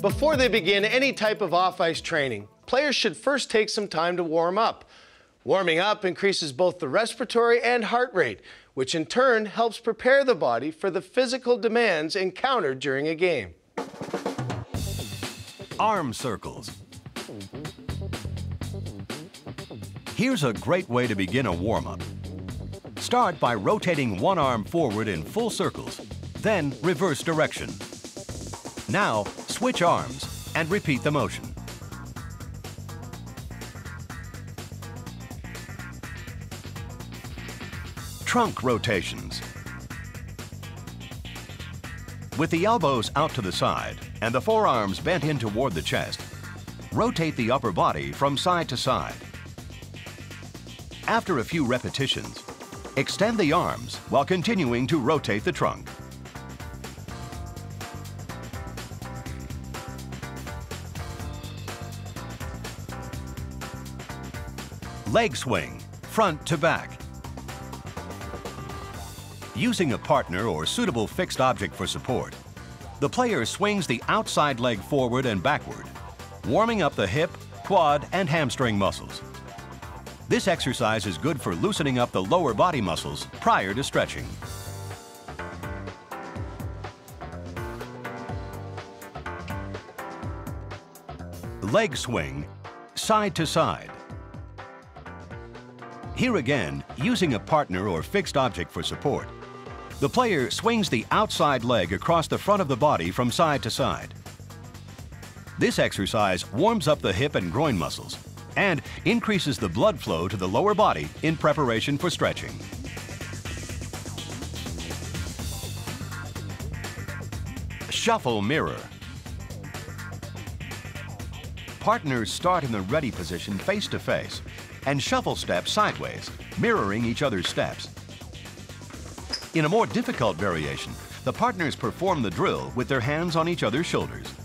Before they begin any type of off-ice training, players should first take some time to warm up. Warming up increases both the respiratory and heart rate, which in turn helps prepare the body for the physical demands encountered during a game. Arm circles. Here's a great way to begin a warm-up. Start by rotating one arm forward in full circles, then reverse direction. Now, switch arms and repeat the motion. Trunk rotations. With the elbows out to the side and the forearms bent in toward the chest, rotate the upper body from side to side. After a few repetitions, extend the arms while continuing to rotate the trunk. Leg swing, front to back. Using a partner or suitable fixed object for support, the player swings the outside leg forward and backward, warming up the hip, quad, and hamstring muscles. This exercise is good for loosening up the lower body muscles prior to stretching. Leg swing, side to side. Here again, using a partner or fixed object for support, the player swings the outside leg across the front of the body from side to side. This exercise warms up the hip and groin muscles and increases the blood flow to the lower body in preparation for stretching. Shuffle mirror. Partners start in the ready position face to face and shuffle step sideways, mirroring each other's steps. In a more difficult variation, the partners perform the drill with their hands on each other's shoulders.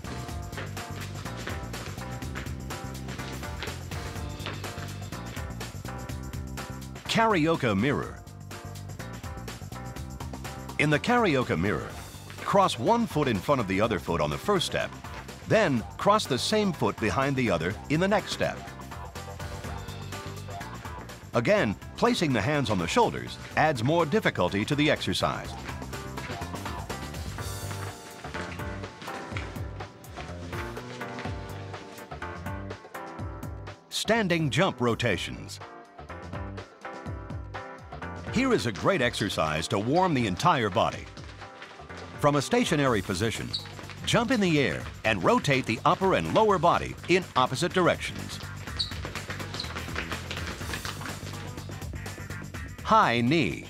Karaoke mirror. In the karaoke mirror, cross one foot in front of the other foot on the first step, then cross the same foot behind the other in the next step. Again, placing the hands on the shoulders adds more difficulty to the exercise. Standing jump rotations. Here is a great exercise to warm the entire body. From a stationary position, jump in the air and rotate the upper and lower body in opposite directions. High knee.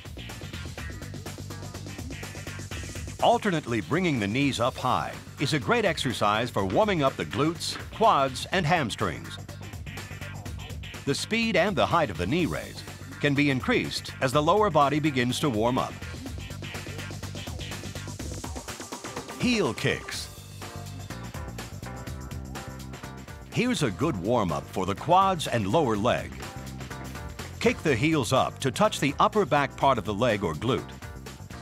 Alternately bringing the knees up high is a great exercise for warming up the glutes, quads, and hamstrings. The speed and the height of the knee raise can be increased as the lower body begins to warm up. Heel kicks. Here's a good warm-up for the quads and lower leg. Kick the heels up to touch the upper back part of the leg or glute,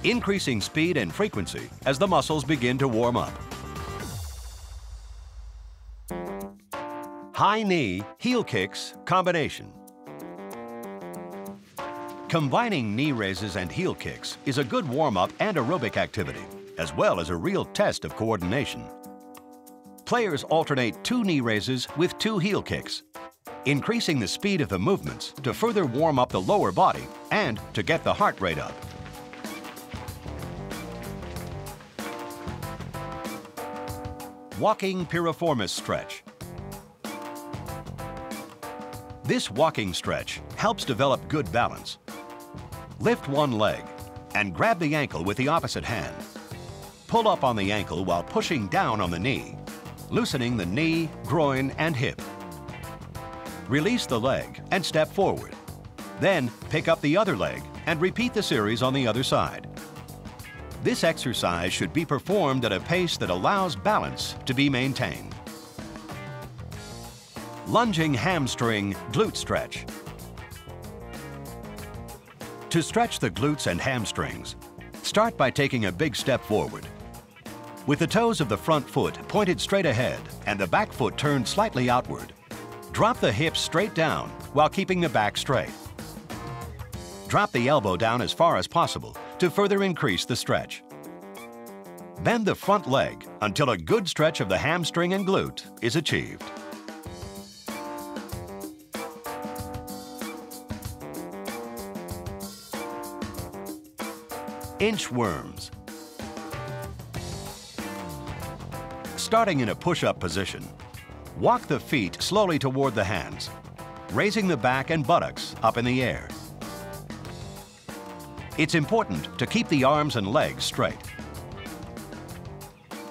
increasing speed and frequency as the muscles begin to warm up. High knee, heel kicks, combination. Combining knee raises and heel kicks is a good warm-up and aerobic activity, as well as a real test of coordination. Players alternate two knee raises with two heel kicks, increasing the speed of the movements to further warm up the lower body and to get the heart rate up. Walking piriformis stretch. This walking stretch helps develop good balance Lift one leg and grab the ankle with the opposite hand. Pull up on the ankle while pushing down on the knee, loosening the knee, groin, and hip. Release the leg and step forward. Then pick up the other leg and repeat the series on the other side. This exercise should be performed at a pace that allows balance to be maintained. Lunging hamstring glute stretch. To stretch the glutes and hamstrings, Start by taking a big step forward. With the toes of the front foot pointed straight ahead and the back foot turned slightly outward, drop the hips straight down while keeping the back straight. Drop the elbow down as far as possible to further increase the stretch. Bend the front leg until a good stretch of the hamstring and glute is achieved. Inchworms. Starting in a push-up position, walk the feet slowly toward the hands, raising the back and buttocks up in the air. It's important to keep the arms and legs straight.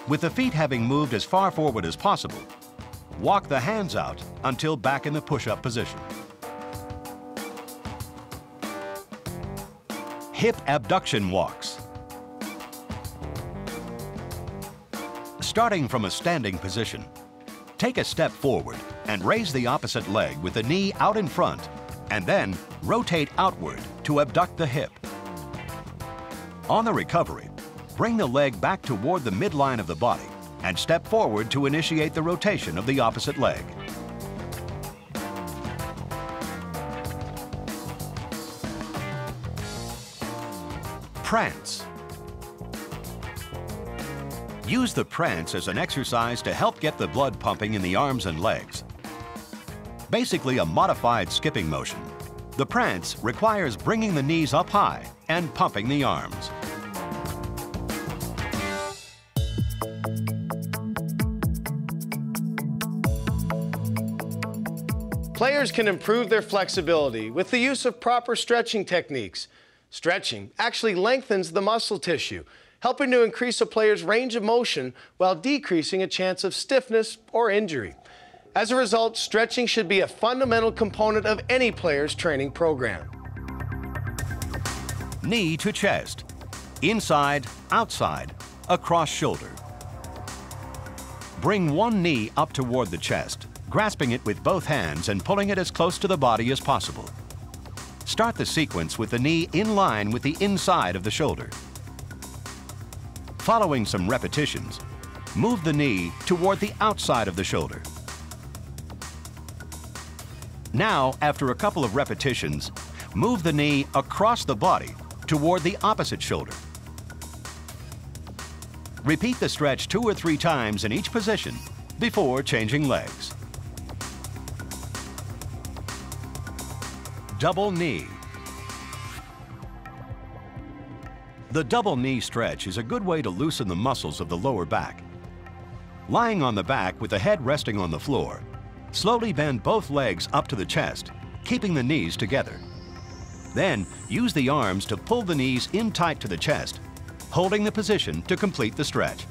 With the feet having moved as far forward as possible, walk the hands out until back in the push-up position. Hip abduction walks. Starting from a standing position, take a step forward and raise the opposite leg with the knee out in front and then rotate outward to abduct the hip. On the recovery, bring the leg back toward the midline of the body and step forward to initiate the rotation of the opposite leg. Prance. Use the prance as an exercise to help get the blood pumping in the arms and legs. Basically a modified skipping motion, the prance requires bringing the knees up high and pumping the arms. Players can improve their flexibility with the use of proper stretching techniques. Stretching actually lengthens the muscle tissue, helping to increase a player's range of motion while decreasing a chance of stiffness or injury. As a result, stretching should be a fundamental component of any player's training program. Knee to chest, inside, outside, across shoulder. Bring one knee up toward the chest, grasping it with both hands and pulling it as close to the body as possible. Start the sequence with the knee in line with the inside of the shoulder. Following some repetitions, move the knee toward the outside of the shoulder. Now, after a couple of repetitions, move the knee across the body toward the opposite shoulder. Repeat the stretch two or three times in each position before changing legs. Double knee. The double knee stretch is a good way to loosen the muscles of the lower back. Lying on the back with the head resting on the floor, slowly bend both legs up to the chest, keeping the knees together. Then use the arms to pull the knees in tight to the chest, holding the position to complete the stretch.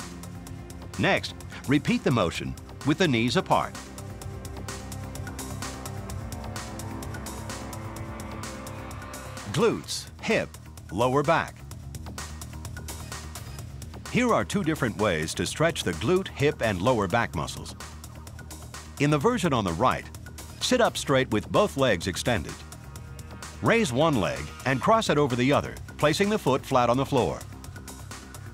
Next, repeat the motion with the knees apart. Glutes, hip, lower back. Here are two different ways to stretch the glute, hip, and lower back muscles. In the version on the right, sit up straight with both legs extended. Raise one leg and cross it over the other, placing the foot flat on the floor.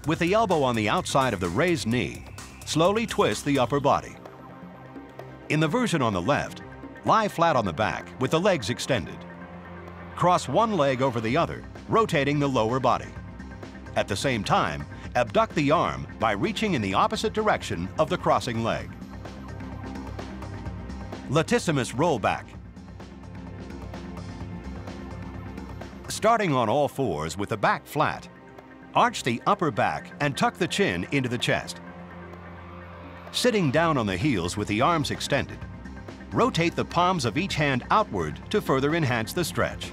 With the elbow on the outside of the raised knee, slowly twist the upper body. In the version on the left, lie flat on the back with the legs extended. Cross one leg over the other, rotating the lower body. At the same time, abduct the arm by reaching in the opposite direction of the crossing leg. Latissimus rollback. Starting on all fours with the back flat, arch the upper back and tuck the chin into the chest. Sitting down on the heels with the arms extended, rotate the palms of each hand outward to further enhance the stretch.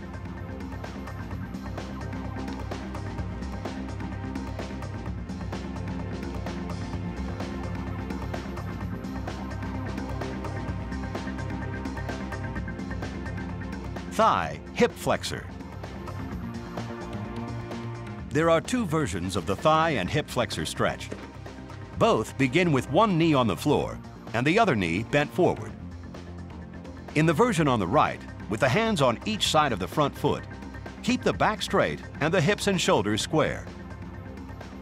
Thigh hip flexor. There are two versions of the thigh and hip flexor stretch. Both begin with one knee on the floor and the other knee bent forward. In the version on the right, with the hands on each side of the front foot, keep the back straight and the hips and shoulders square.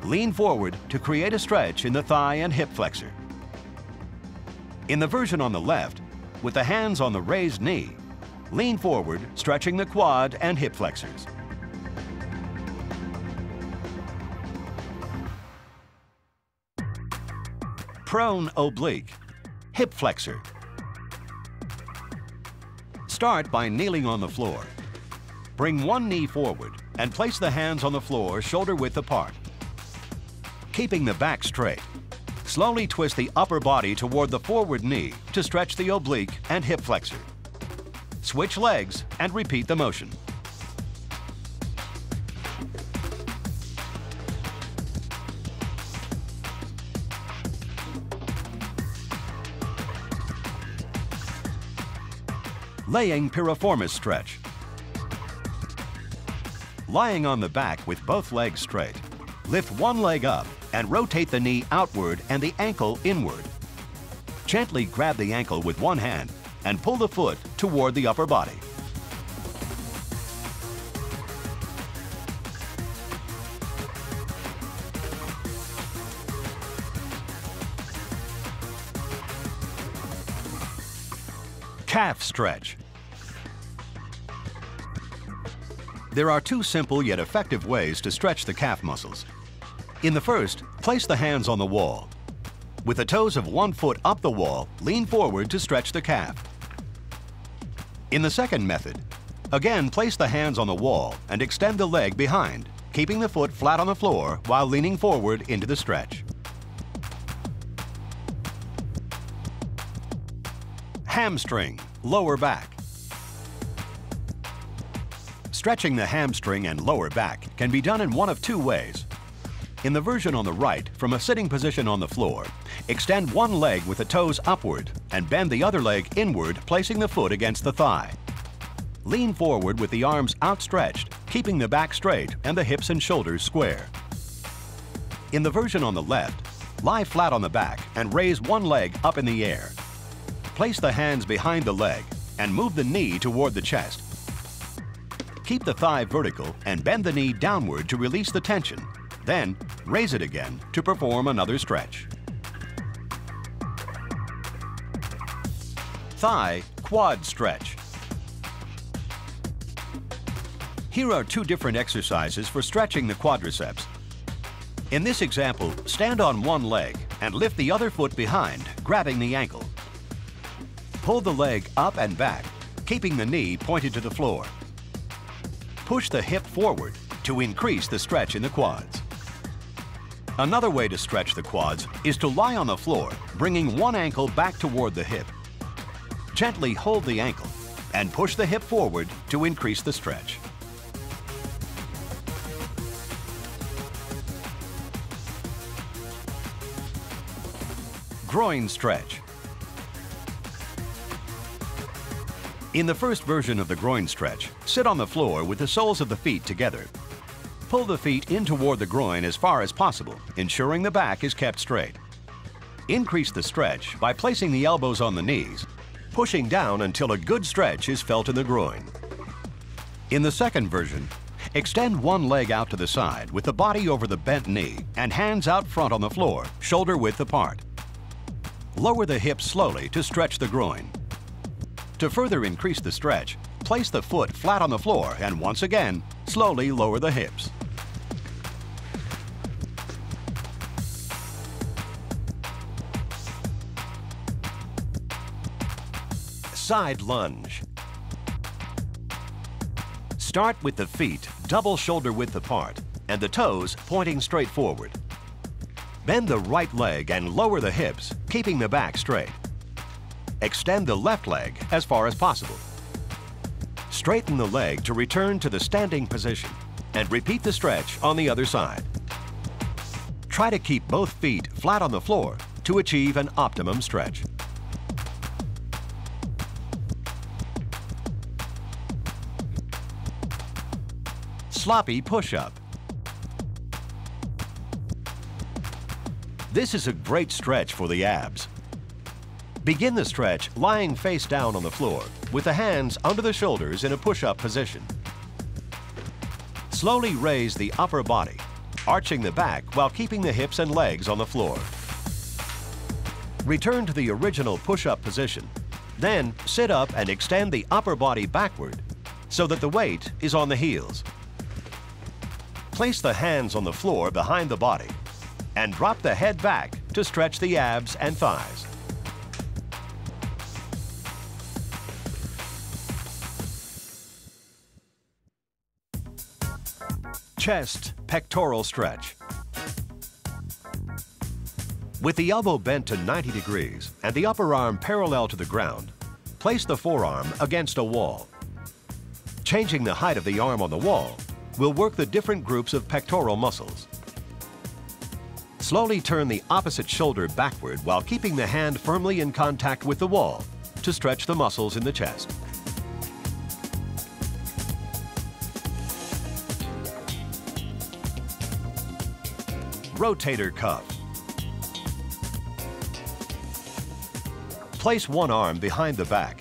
Lean forward to create a stretch in the thigh and hip flexor. In the version on the left, with the hands on the raised knee, lean forward, stretching the quad and hip flexors. Prone oblique, hip flexor. Start by kneeling on the floor. Bring one knee forward and place the hands on the floor shoulder width apart. Keeping the back straight, slowly twist the upper body toward the forward knee to stretch the oblique and hip flexor. Switch legs and repeat the motion. Laying piriformis stretch. Lying on the back with both legs straight, lift one leg up and rotate the knee outward and the ankle inward. Gently grab the ankle with one hand and pull the foot toward the upper body. Calf stretch. There are two simple yet effective ways to stretch the calf muscles. In the first, place the hands on the wall. With the toes of one foot up the wall, lean forward to stretch the calf. In the second method, again place the hands on the wall and extend the leg behind, keeping the foot flat on the floor while leaning forward into the stretch. Hamstring, lower back. Stretching the hamstring and lower back can be done in one of two ways. In the version on the right, from a sitting position on the floor, extend one leg with the toes upward and bend the other leg inward, placing the foot against the thigh. Lean forward with the arms outstretched, keeping the back straight and the hips and shoulders square. In the version on the left, lie flat on the back and raise one leg up in the air. Place the hands behind the leg and move the knee toward the chest. Keep the thigh vertical and bend the knee downward to release the tension. Then, raise it again to perform another stretch. Thigh quad stretch. Here are two different exercises for stretching the quadriceps. In this example, stand on one leg and lift the other foot behind, grabbing the ankle. Pull the leg up and back, keeping the knee pointed to the floor. Push the hip forward to increase the stretch in the quads. Another way to stretch the quads is to lie on the floor, bringing one ankle back toward the hip. Gently hold the ankle and push the hip forward to increase the stretch. Groin stretch. In the first version of the groin stretch, sit on the floor with the soles of the feet together. Pull the feet in toward the groin as far as possible, ensuring the back is kept straight. Increase the stretch by placing the elbows on the knees, pushing down until a good stretch is felt in the groin. In the second version, extend one leg out to the side with the body over the bent knee and hands out front on the floor, shoulder width apart. Lower the hips slowly to stretch the groin. To further increase the stretch, place the foot flat on the floor and once again, slowly lower the hips. Side lunge. Start with the feet double shoulder width apart and the toes pointing straight forward. Bend the right leg and lower the hips, keeping the back straight. Extend the left leg as far as possible. Straighten the leg to return to the standing position and repeat the stretch on the other side. Try to keep both feet flat on the floor to achieve an optimum stretch. Sloppy push-up. This is a great stretch for the abs. Begin the stretch lying face down on the floor with the hands under the shoulders in a push-up position. Slowly raise the upper body arching the back while keeping the hips and legs on the floor. Return to the original push-up position. Then sit up and extend the upper body backward so that the weight is on the heels. Place the hands on the floor behind the body and drop the head back to stretch the abs and thighs. Chest pectoral stretch. With the elbow bent to 90 degrees and the upper arm parallel to the ground, place the forearm against a wall. Changing the height of the arm on the wall will work the different groups of pectoral muscles. Slowly turn the opposite shoulder backward while keeping the hand firmly in contact with the wall to stretch the muscles in the chest. Rotator cuff. Place one arm behind the back.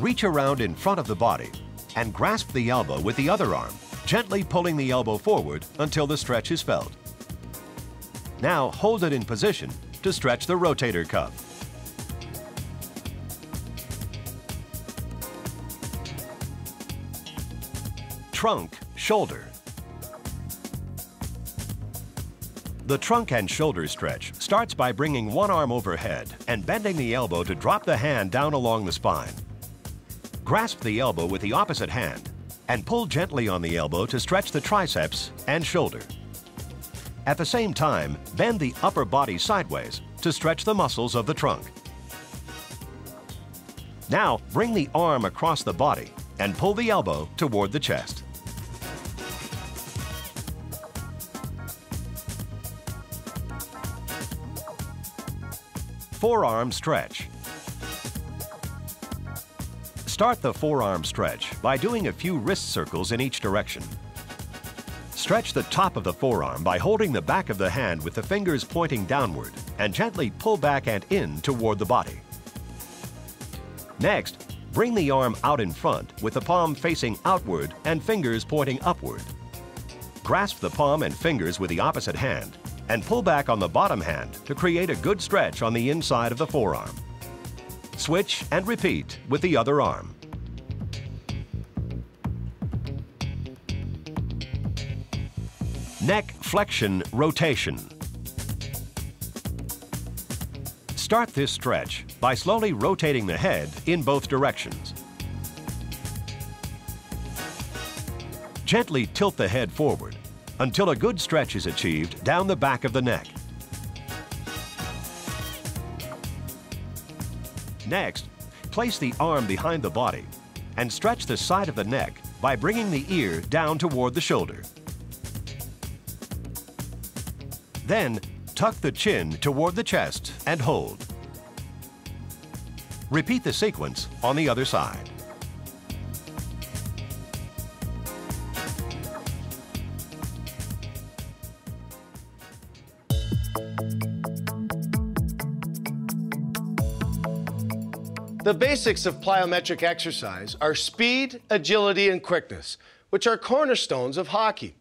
Reach around in front of the body and grasp the elbow with the other arm, gently pulling the elbow forward until the stretch is felt. Now hold it in position to stretch the rotator cuff. Trunk, shoulder. The trunk and shoulder stretch starts by bringing one arm overhead and bending the elbow to drop the hand down along the spine. Grasp the elbow with the opposite hand and pull gently on the elbow to stretch the triceps and shoulder. At the same time, bend the upper body sideways to stretch the muscles of the trunk. Now, bring the arm across the body and pull the elbow toward the chest. Forearm stretch. Start the forearm stretch by doing a few wrist circles in each direction. Stretch the top of the forearm by holding the back of the hand with the fingers pointing downward and gently pull back and in toward the body. Next, bring the arm out in front with the palm facing outward and fingers pointing upward. Grasp the palm and fingers with the opposite hand and pull back on the bottom hand to create a good stretch on the inside of the forearm. Switch and repeat with the other arm. Neck flexion rotation. Start this stretch by slowly rotating the head in both directions. Gently tilt the head forward until a good stretch is achieved down the back of the neck. Next, place the arm behind the body and stretch the side of the neck by bringing the ear down toward the shoulder. Then, tuck the chin toward the chest and hold. Repeat the sequence on the other side. The basics of plyometric exercise are speed, agility, and quickness, which are cornerstones of hockey.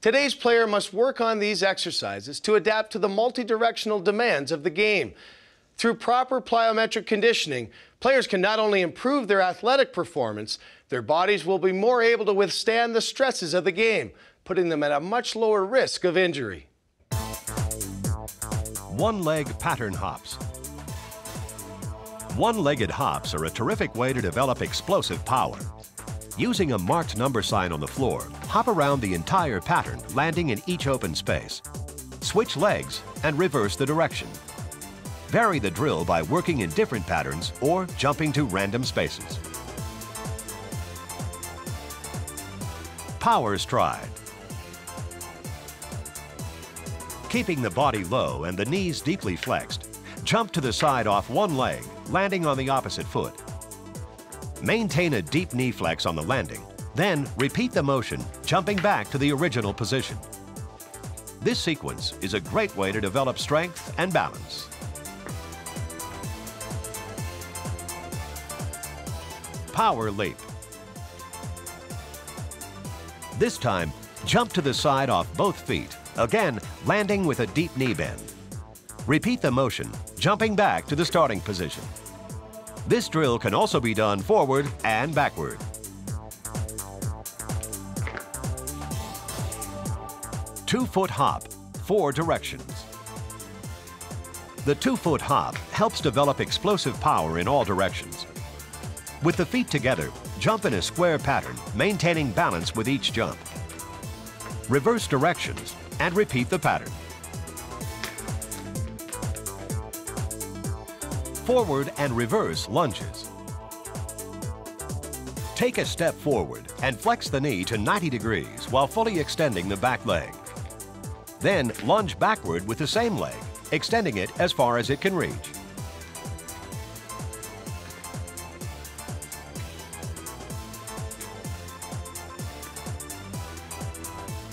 Today's player must work on these exercises to adapt to the multi-directional demands of the game. Through proper plyometric conditioning, players can not only improve their athletic performance, their bodies will be more able to withstand the stresses of the game, putting them at a much lower risk of injury. One-leg pattern hops. One-legged hops are a terrific way to develop explosive power. Using a marked number sign on the floor, hop around the entire pattern, landing in each open space. Switch legs and reverse the direction. Vary the drill by working in different patterns or jumping to random spaces. Power stride. Keeping the body low and the knees deeply flexed, jump to the side off one leg landing on the opposite foot. Maintain a deep knee flex on the landing, then repeat the motion, jumping back to the original position. This sequence is a great way to develop strength and balance. Power leap. This time, Jump to the side off both feet, again landing with a deep knee bend. Repeat the motion, jumping back to the starting position. This drill can also be done forward and backward. Two-foot hop, four directions. The two-foot hop helps develop explosive power in all directions. With the feet together, jump in a square pattern, maintaining balance with each jump. Reverse directions and repeat the pattern. Forward and reverse lunges. Take a step forward and flex the knee to 90 degrees while fully extending the back leg. Then lunge backward with the same leg, extending it as far as it can reach.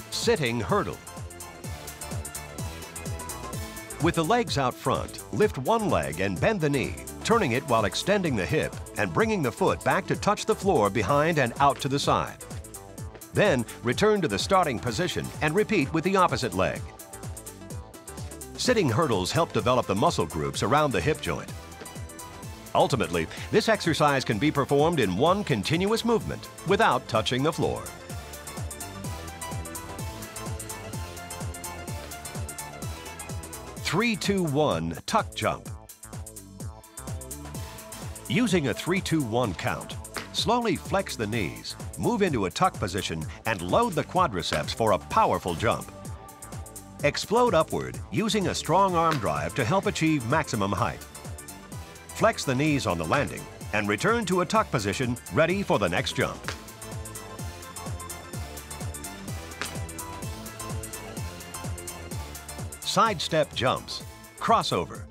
Sitting hurdle. With the legs out front, lift one leg and bend the knee, turning it while extending the hip and bringing the foot back to touch the floor behind and out to the side. Then return to the starting position and repeat with the opposite leg. Sitting hurdles help develop the muscle groups around the hip joint. Ultimately, this exercise can be performed in one continuous movement without touching the floor. Three, two, one, tuck jump. Using a 3-2-1 count, slowly flex the knees, move into a tuck position, and load the quadriceps for a powerful jump. Explode upward using a strong arm drive to help achieve maximum height. Flex the knees on the landing and return to a tuck position ready for the next jump. Sidestep jumps, crossover.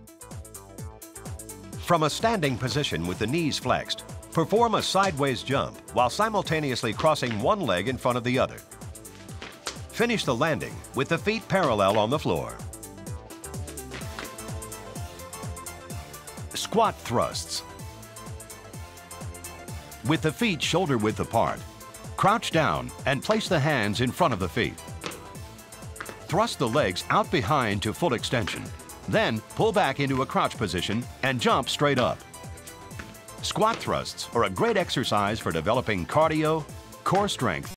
From a standing position with the knees flexed, perform a sideways jump while simultaneously crossing one leg in front of the other. Finish the landing with the feet parallel on the floor. Squat thrusts. With the feet shoulder width apart, crouch down and place the hands in front of the feet. Thrust the legs out behind to full extension. Then pull back into a crouch position and jump straight up. Squat thrusts are a great exercise for developing cardio, core strength,